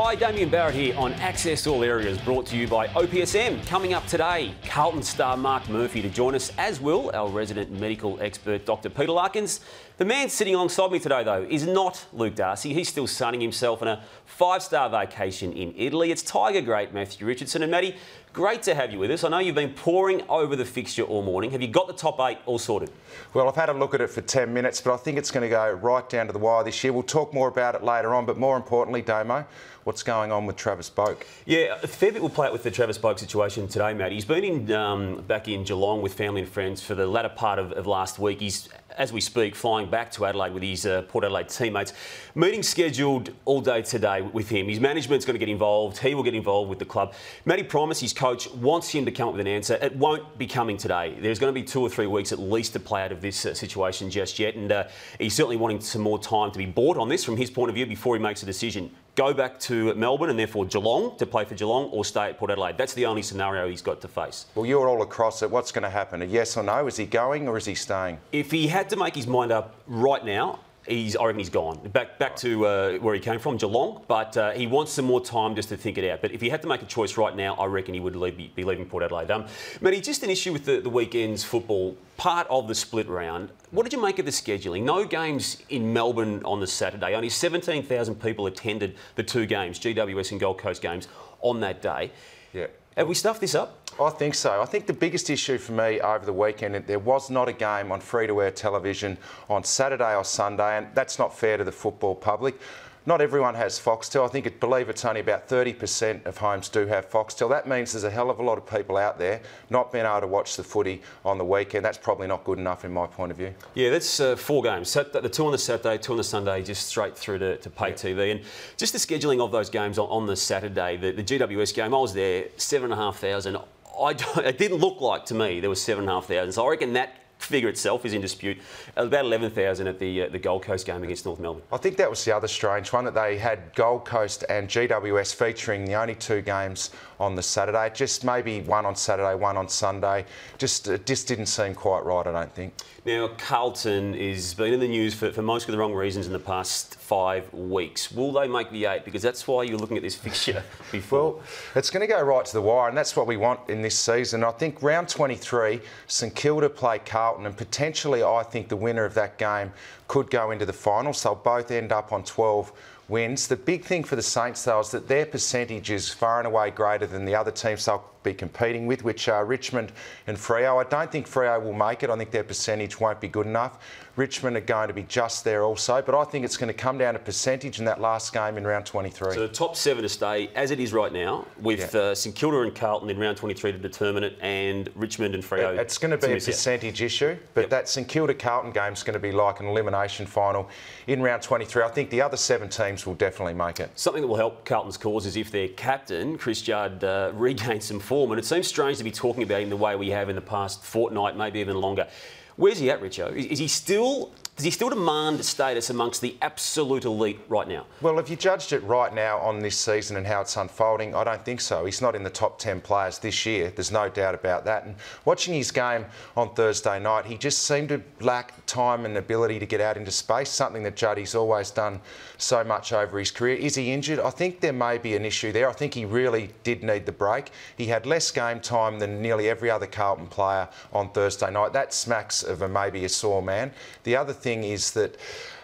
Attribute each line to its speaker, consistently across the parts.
Speaker 1: Hi, Damian Barrett here on Access All Areas, brought to you by OPSM. Coming up today, Carlton star Marc Murphy to join us, as will our resident medical expert, Dr. Peter Larkins. The man sitting alongside me today, though, is not Luke Darcy. He's still sunning himself on a five star vacation in Italy. It's Tiger great Matthew Richardson. And Matty, great to have you with us. I know you've been poring over the fixture all morning. Have you got the top eight all sorted?
Speaker 2: Well, I've had a look at it for 10 minutes, but I think it's going to go right down to the wire this year. We'll talk more about it later on, but more importantly, Damo, what's going on with Travis Boak?
Speaker 1: Yeah, a fair bit will play out with the Travis Boak situation today, Matt. He's been in um, back in Geelong with family and friends for the latter part of, of last week. He's as we speak, flying back to Adelaide with his uh, Port Adelaide teammates. Meeting scheduled all day today with him. His management's going to get involved. He will get involved with the club. Matty Primus, his coach, wants him to come up with an answer. It won't be coming today. There's going to be two or three weeks at least to play out of this uh, situation just yet, and uh, he's certainly wanting some more time to be bought on this from his point of view before he makes a decision go back to Melbourne and therefore Geelong to play for Geelong or stay at Port Adelaide. That's the only scenario he's got to face.
Speaker 2: Well, you're all across it. What's going to happen? A yes or no? Is he going or is he staying?
Speaker 1: If he had to make his mind up right now, he's, I reckon he's gone. Back back to uh, where he came from, Geelong. But uh, he wants some more time just to think it out. But if he had to make a choice right now, I reckon he would leave, be leaving Port Adelaide. Um, Matty, just an issue with the, the weekend's football, part of the split round. What did you make of the scheduling? No games in Melbourne on the Saturday. Only 17,000 people attended the two games, GWS and Gold Coast games, on that day.
Speaker 2: Yeah.
Speaker 1: Have we stuffed this up?
Speaker 2: I think so. I think the biggest issue for me over the weekend, there was not a game on free-to-air television on Saturday or Sunday, and that's not fair to the football public. Not everyone has Foxtel. I think, it, believe it's only about 30% of homes do have Foxtel. That means there's a hell of a lot of people out there not being able to watch the footy on the weekend. That's probably not good enough in my point of view.
Speaker 1: Yeah, that's uh, four games. the two on the Saturday, two on the Sunday, just straight through to, to pay yeah. TV. And just the scheduling of those games on, on the Saturday, the, the GWS game, I was there, 7,500. I, it didn't look like to me there was 7,500. So I reckon that figure itself is in dispute. About 11,000 at the uh, the Gold Coast game against North Melbourne.
Speaker 2: I think that was the other strange one that they had Gold Coast and GWS featuring the only two games on the Saturday. Just maybe one on Saturday, one on Sunday. Just it just didn't seem quite right. I don't think.
Speaker 1: Now Carlton has been in the news for, for most of the wrong reasons in the past five weeks. Will they make the eight? Because that's why you're looking at this fixture before.
Speaker 2: Well, it's going to go right to the wire, and that's what we want in this season. I think round 23, St Kilda play Carlton, and potentially I think the winner of that game could go into the finals. They'll both end up on 12 wins. The big thing for the Saints, though, is that their percentage is far and away greater than the other teams be competing with, which are Richmond and Freo. I don't think Freo will make it. I think their percentage won't be good enough. Richmond are going to be just there also, but I think it's going to come down to percentage in that last game in round 23.
Speaker 1: So the top seven to stay as it is right now, with yeah. uh, St Kilda and Carlton in round 23 to determine it, and Richmond and Freo.
Speaker 2: It's going to be a percentage out. issue, but yep. that St Kilda Carlton game is going to be like an elimination final in round 23. I think the other seven teams will definitely make it.
Speaker 1: Something that will help Carlton's cause is if their captain, Chris Judd, uh, regains some form, and it seems strange to be talking about him the way we have in the past fortnight, maybe even longer. Where's he at, Richo? Is, is he still does he still demand status amongst the absolute elite right now?
Speaker 2: Well, if you judged it right now on this season and how it's unfolding, I don't think so. He's not in the top 10 players this year. There's no doubt about that. And watching his game on Thursday night, he just seemed to lack time and ability to get out into space, something that Juddy's always done so much over his career. Is he injured? I think there may be an issue there. I think he really did need the break. He had less game time than nearly every other Carlton player on Thursday night. That smacks of a maybe a sore man. The other thing is that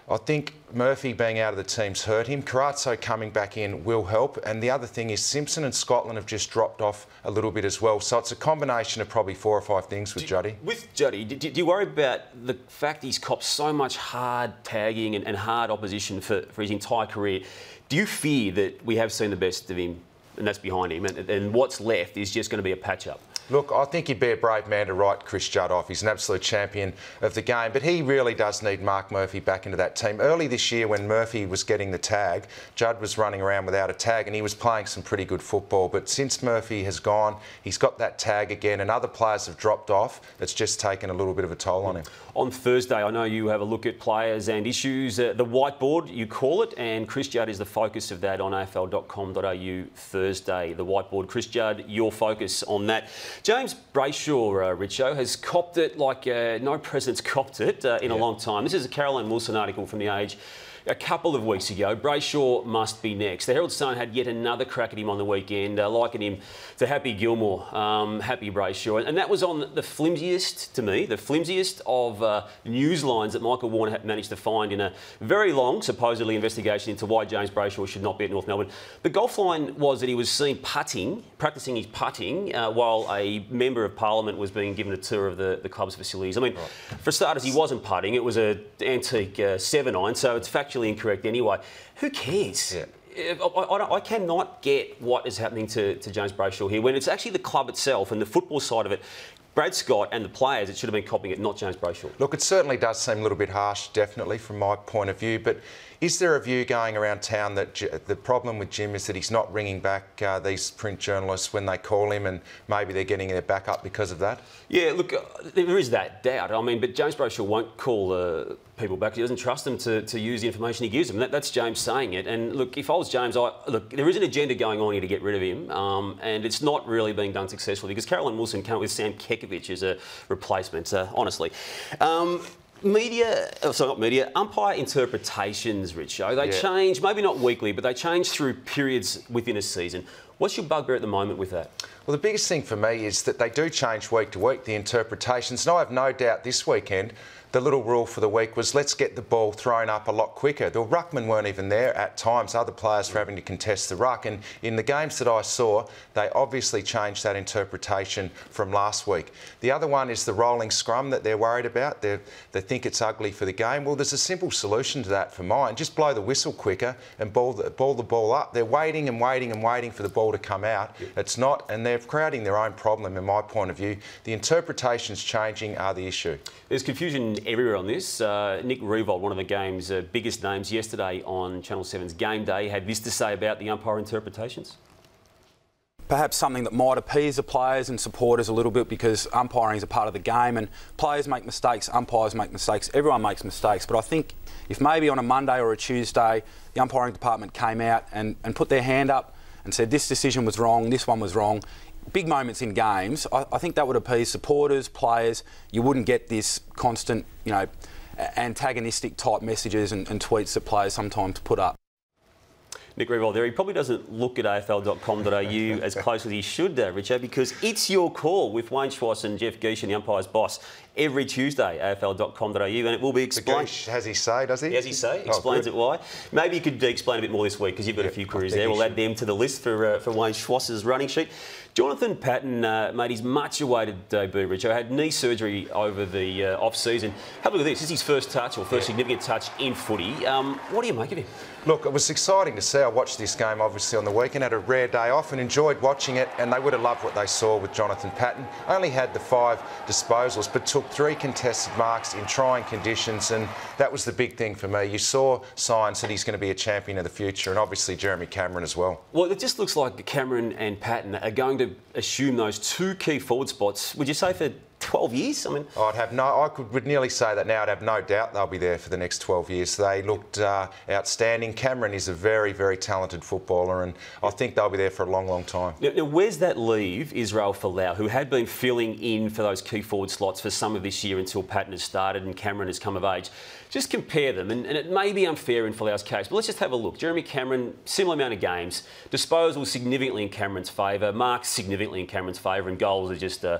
Speaker 2: I think Murphy being out of the team's hurt him. Carrazzo coming back in will help. And the other thing is Simpson and Scotland have just dropped off a little bit as well. So it's a combination of probably four or five things with do, Juddy.
Speaker 1: With Juddy, do, do, you worry about the fact he's copped so much hard tagging and, and hard opposition for, for his entire career? Do you fear that we have seen the best of him and that's behind him and, and what's left is just going to be a patch-up?
Speaker 2: Look, I think he'd be a brave man to write Chris Judd off. He's an absolute champion of the game, but he really does need Marc Murphy back into that team. Early this year, when Murphy was getting the tag, Judd was running around without a tag and he was playing some pretty good football. But since Murphy has gone, he's got that tag again, and other players have dropped off. It's just taken a little bit of a toll on him.
Speaker 1: On Thursday, I know you have a look at players and issues. Uh, the whiteboard, you call it, and Chris Judd is the focus of that on afl.com.au Thursday. The whiteboard, Chris Judd, your focus on that. James Brayshaw, uh, Richo, has copped it like uh, no president's copped it uh, in yeah. a long time. This is a Caroline Wilson article from The Age a couple of weeks ago. Brayshaw must be next. The Herald Sun had yet another crack at him on the weekend, uh, liking him to Happy Gilmore, um, Happy Brayshaw. And that was on the flimsiest, to me, the flimsiest of uh, news lines that Michael Warner had managed to find in a very long, supposedly, investigation into why James Brayshaw should not be at North Melbourne. The golf line was that he was seen putting, practicing his putting, uh, while a member of Parliament was being given a tour of the, the club's facilities. I mean, right. for starters, he wasn't putting. It was an antique uh, 7 iron, so it's factually factually incorrect anyway. Who cares? Yeah. I, I, I, cannot get what is happening to, to James Brayshaw here when it's actually the club itself and the football side of it. Brad Scott and the players, it should have been copying it, not James Brayshaw.
Speaker 2: Look, it certainly does seem a little bit harsh, definitely, from my point of view. But is there a view going around town that the problem with Jim is that he's not ringing back uh, these print journalists when they call him and maybe they're getting their back up because of that?
Speaker 1: Yeah, look, uh, there is that doubt. I mean, but James Brayshaw won't call uh, people back. He doesn't trust them to, to use the information he gives them. That, that's James saying it. And look, if I was James, I, look, there is an agenda going on here to get rid of him, um, and it's not really being done successfully because Caroline Wilson came with Sam Kekovich as a replacement, uh, honestly. Um, media, oh, sorry, not media, umpire interpretations, Richo, they yeah. change, maybe not weekly, but they change through periods within a season. What's your bugbear at the moment with that?
Speaker 2: Well, the biggest thing for me is that they do change week to week, the interpretations. And I have no doubt this weekend the little rule for the week was let's get the ball thrown up a lot quicker. The ruckmen weren't even there at times. Other players were having to contest the ruck. And in the games that I saw, they obviously changed that interpretation from last week. The other one is the rolling scrum that they're worried about. They're, they think it's ugly for the game. Well, there's a simple solution to that for mine. Just blow the whistle quicker and ball the, ball the ball up. They're waiting and waiting and waiting for the ball to come out. It's not, and they're creating their own problem, in my point of view. The interpretations changing are the issue.
Speaker 1: There's confusion everywhere on this. Uh, Nick Riewoldt, one of the game's uh, biggest names yesterday on Channel 7's Game Day, had this to say about the umpire interpretations.
Speaker 3: Perhaps something that might appease the players and supporters a little bit because umpiring is a part of the game and players make mistakes, umpires make mistakes, everyone makes mistakes. But I think if maybe on a Monday or a Tuesday the umpiring department came out and, and put their hand up and said this decision was wrong, this one was wrong, big moments in games, I, I, think that would appease supporters, players. You wouldn't get this constant, you know, antagonistic type messages and, and tweets that players sometimes put up.
Speaker 1: Nick Riewoldt there. He probably doesn't look at afl.com.au as close as he should, uh, Richard, because it's your call with Wayne Schwass and Jeff Gieschen, the umpire's boss, every Tuesday, afl.com.au, and it will be explained.
Speaker 2: Has he say, does he?
Speaker 1: Has he say? Oh, explains it why. Maybe you could explain a bit more this week because you've got a few queries there. We'll add them to the list for, uh, for Wayne Schwass's running sheet. Jonathan Patton uh, made his much awaited debut, Richard. Had knee surgery over the uh, off season. Have a look at this. This is his first touch or first yeah. significant touch in footy. Um, what do you make of him?
Speaker 2: Look, it was exciting to see. I watched this game obviously on the weekend, had a rare day off and enjoyed watching it. And they would have loved what they saw with Jonathan Patton. Only had the five disposals, but took three contested marks in trying conditions. And that was the big thing for me. You saw signs that he's going to be a champion of the future, and obviously Jeremy Cameron as well.
Speaker 1: Well, it just looks like Cameron and Patton are going to assume those two key forward spots. Would you say for 12 years? I mean,
Speaker 2: I'd have no. I could would nearly say that now. I'd have no doubt they'll be there for the next 12 years. They looked uh, outstanding. Cameron is a very, very talented footballer, and I think they'll be there for a long, long time.
Speaker 1: Now, now where's that leave Israel Folau, who had been filling in for those key forward slots for some of this year until Patton has started and Cameron has come of age? Just compare them, and, and it may be unfair in Folau's case, but let's just have a look. Jeremy Cameron, similar amount of games, disposal significantly in Cameron's favour, marks significantly in Cameron's favour, and goals are just, uh,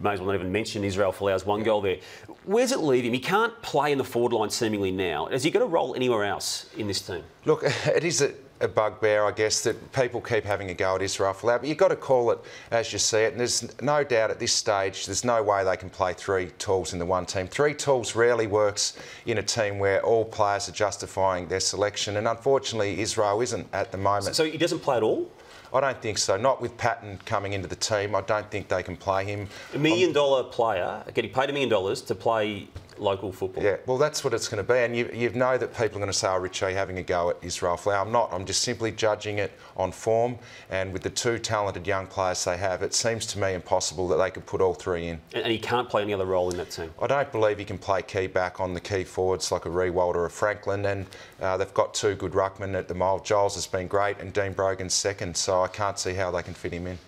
Speaker 1: may as well not even mention Israel Folau's one goal there. Where's it leave him? He can't play in the forward line seemingly now. Has he got a role anywhere else in this team?
Speaker 2: Look, it is a a bugbear, I guess, that people keep having a go at Israel Folau. But you've got to call it as you see it. And there's no doubt at this stage, there's no way they can play three tools in the one team. Three tools rarely works in a team where all players are justifying their selection. And unfortunately, Israel isn't at the moment.
Speaker 1: So he doesn't play at all?
Speaker 2: I don't think so. Not with Patton coming into the team. I don't think they can play him.
Speaker 1: A million um, dollar player getting paid a million dollars to play local football.
Speaker 2: Yeah, well, that's what it's going to be. And you, you know that people are going to say, oh, Richie, having a go at Israel Folau. I'm not. I'm just simply judging it on form. And with the two talented young players they have, it seems to me impossible that they could put all three in.
Speaker 1: And, he can't play any other role in that team?
Speaker 2: I don't believe he can play key back on the key forwards like a Riewoldt or a Franklin. And uh, they've got two good ruckmen at the mile. Giles has been great and Dean Brogan's second. So I can't see how they can fit him in.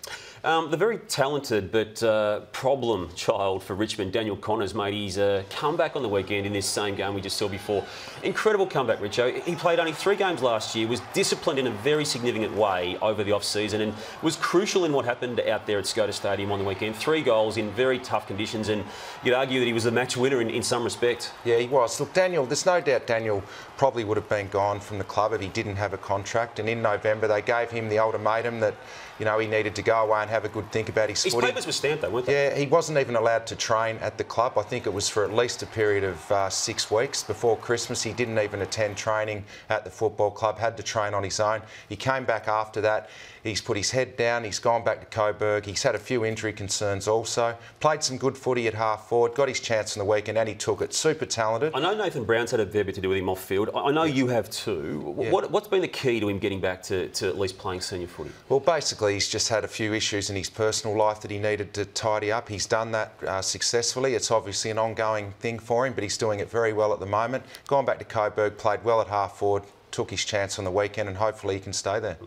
Speaker 1: Um, the very talented but uh, problem child for Richmond, Daniel Connors, made his uh, comeback on the weekend in this same game we just saw before. Incredible comeback, Richo. He played only three games last year, was disciplined in a very significant way over the off-season and was crucial in what happened out there at Skoda Stadium on the weekend. Three goals in very tough conditions and you'd argue that he was the match winner in, in some respect.
Speaker 2: Yeah, he was. Look, Daniel, there's no doubt Daniel probably would have been gone from the club if he didn't have a contract. And in November, they gave him the ultimatum that, you know, he needed to go away and have a good think about his,
Speaker 1: his
Speaker 2: footy.
Speaker 1: papers were stamped, though, weren't they?
Speaker 2: Yeah, he wasn't even allowed to train at the club. I think it was for at least a period of uh, six weeks before Christmas. He didn't even attend training at the football club, had to train on his own. He came back after that. He's put his head down. He's gone back to Coburg. He's had a few injury concerns also. Played some good footy at half forward. Got his chance on the weekend and he took it. Super talented.
Speaker 1: I know Nathan Brown's had a fair bit to do with him off field. I know you have too.
Speaker 2: Yeah.
Speaker 1: What, what's been the key to him getting back to, to at least playing senior footy?
Speaker 2: Well, basically, he's just had a few issues in his personal life that he needed to tidy up. He's done that uh, successfully. It's obviously an ongoing thing for him, but he's doing it very well at the moment. Gone back to Coburg, played well at half forward, took his chance on the weekend, and hopefully he can stay there.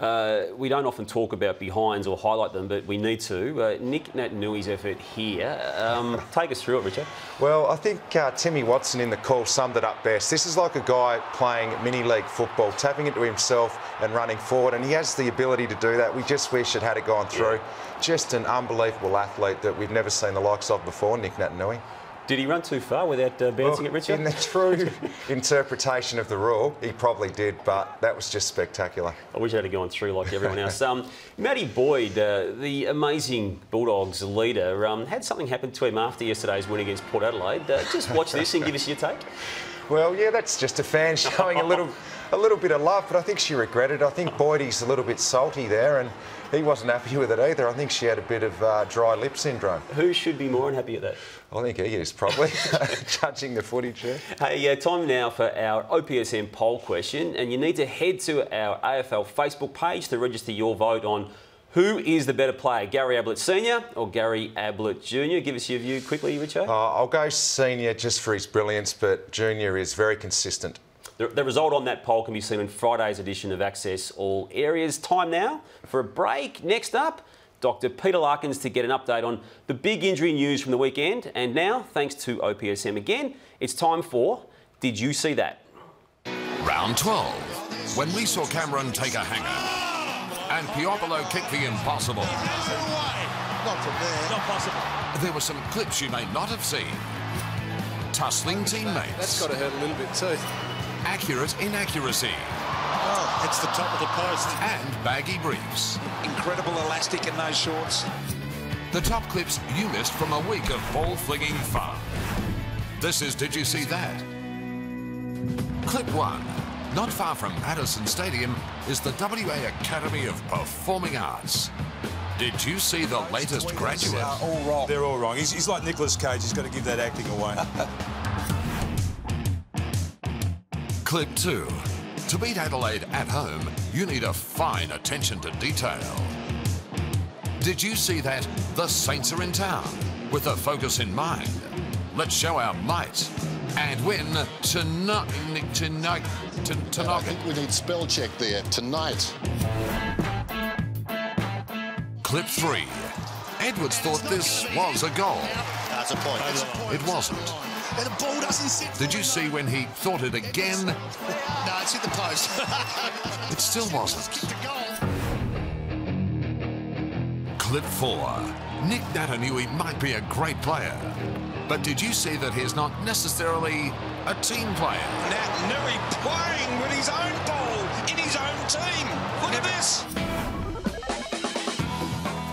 Speaker 1: Uh, we don't often talk about behinds or highlight them, but we need to. Uh, Nic Naitanui's effort here. Um, take us through it, Richard.
Speaker 2: Well, I think uh, Timmy Watson in the call summed it up best. This is like a guy playing mini league football, tapping it to himself and running forward, and he has the ability to do that. We just wish it had it gone through. Yeah. Just an unbelievable athlete that we've never seen the likes of before, Nic Naitanui.
Speaker 1: Did he run too far without uh, bouncing
Speaker 2: well,
Speaker 1: it, Richard?
Speaker 2: In the true interpretation of the rule, he probably did, but that was just spectacular.
Speaker 1: I wish I had gone through like everyone else. Um, Matty Boyd, uh, the amazing Bulldogs leader, um, had something happen to him after yesterday's win against Port Adelaide. Uh, just watch this and give us your take.
Speaker 2: Well, yeah, that's just a fan showing a little, a little bit of love, but I think she regretted. I think Boydie's a little bit salty there, and he wasn't happy with it either. I think she had a bit of uh, dry lip syndrome.
Speaker 1: Who should be more unhappy at that?
Speaker 2: I think he is probably, judging the footage there.
Speaker 1: Hey, uh, time now for our OPSM poll question, and you need to head to our AFL Facebook page to register your vote on who is the better player, Gary Ablett Senior or Gary Ablett Junior? Give us your view quickly, Richard.
Speaker 2: Uh, I'll go Senior just for his brilliance, but Junior is very consistent.
Speaker 1: The, the, result on that poll can be seen in Friday's edition of Access All Areas. Time now for a break. Next up, Dr. Peter Larkins to get an update on the big injury news from the weekend. And now, thanks to OPSM again, it's time for Did You See That?
Speaker 4: Round 12, when we saw Cameron take a hanger and Piopolo kick the impossible.
Speaker 5: Not from there.
Speaker 4: Not possible. There were some clips you may not have seen. Tussling teammates.
Speaker 5: That's got to hurt a little bit too.
Speaker 4: Accurate inaccuracy.
Speaker 5: Oh, it's the top of the post.
Speaker 4: And baggy briefs.
Speaker 5: Incredible elastic in those shorts.
Speaker 4: The top clips you missed from a week of ball flinging fun. This is Did You See That? Clip 1. Not far from Patterson Stadium is the WA Academy of Performing Arts. Did you see the latest graduate?
Speaker 6: Uh, all wrong. They're all wrong. He's, he's like Nicolas Cage. He's got to give that acting away.
Speaker 4: Clip 2. To beat Adelaide at home, you need a fine attention to detail. Did you see that the Saints are in town with a focus in mind? Let's show our might and win tonight. Tonight. Tonight.
Speaker 7: I think we need spell check there. Tonight.
Speaker 4: Clip three. Edwards thought this was a goal.
Speaker 7: That's a point. That's a point.
Speaker 4: It wasn't.
Speaker 5: And the ball doesn't sit.
Speaker 4: Did you see when he thought it again?
Speaker 5: No, it's hit the post.
Speaker 4: it still wasn't. Clip four. Nic Naitanui might be a great player, but did you see that he's not necessarily a team player?
Speaker 5: Naitanui playing with his own ball in his own team. Look at this.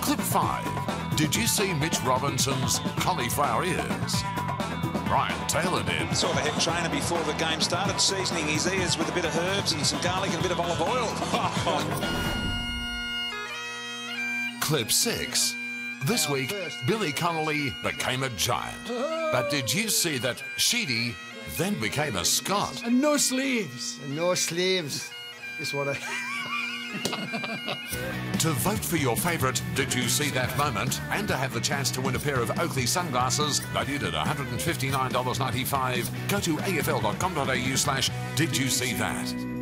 Speaker 4: Clip 5. Did you see Mitch Robinson's cauliflower ears? Brian Taylor did.
Speaker 5: Saw the head trainer before the game started, seasoning his ears with a bit of herbs and some garlic and a bit of olive oil.
Speaker 4: Clip 6. This week, Billy Connolly became a giant. But did you see that Sheedy then became a Scot?
Speaker 8: And no sleeves.
Speaker 9: And no sleeves. Just what I...
Speaker 4: to vote for your favourite Did You See That moment and to have the chance to win a pair of Oakley sunglasses valued at $159.95, go to afl.com.au slash Did You See That.